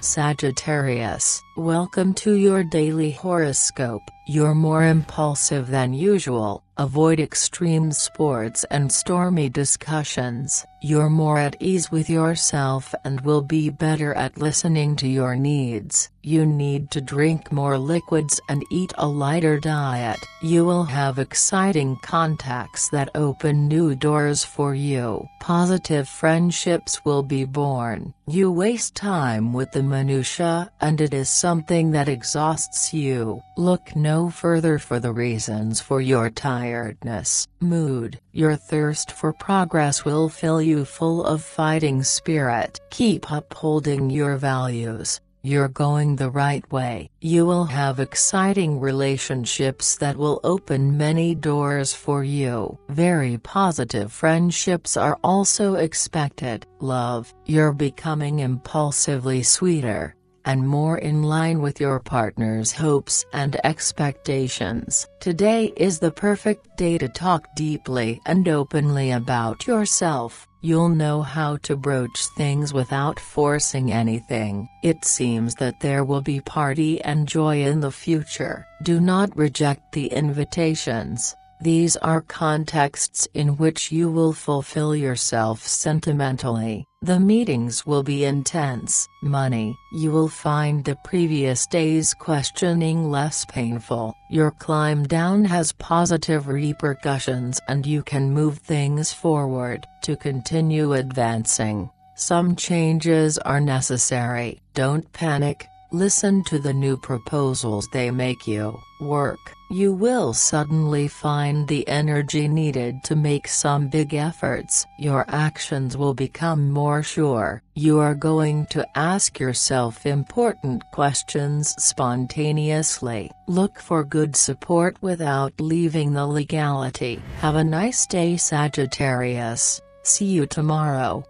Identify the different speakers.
Speaker 1: Sagittarius, welcome to your daily horoscope. You're more impulsive than usual, avoid extreme sports and stormy discussions. You're more at ease with yourself and will be better at listening to your needs. You need to drink more liquids and eat a lighter diet. You will have exciting contacts that open new doors for you. Positive friendships will be born. You waste time with the minutia and it is something that exhausts you. Look no further for the reasons for your tiredness. Mood Your thirst for progress will fill you full of fighting spirit. Keep upholding your values. You're going the right way. You will have exciting relationships that will open many doors for you. Very positive friendships are also expected. Love, you're becoming impulsively sweeter and more in line with your partner's hopes and expectations. Today is the perfect day to talk deeply and openly about yourself. You'll know how to broach things without forcing anything. It seems that there will be party and joy in the future. Do not reject the invitations. These are contexts in which you will fulfill yourself sentimentally. The meetings will be intense. Money You will find the previous day's questioning less painful. Your climb down has positive repercussions and you can move things forward to continue advancing. Some changes are necessary. Don't panic, Listen to the new proposals they make you. Work. You will suddenly find the energy needed to make some big efforts. Your actions will become more sure. You are going to ask yourself important questions spontaneously. Look for good support without leaving the legality. Have a nice day Sagittarius. See you tomorrow.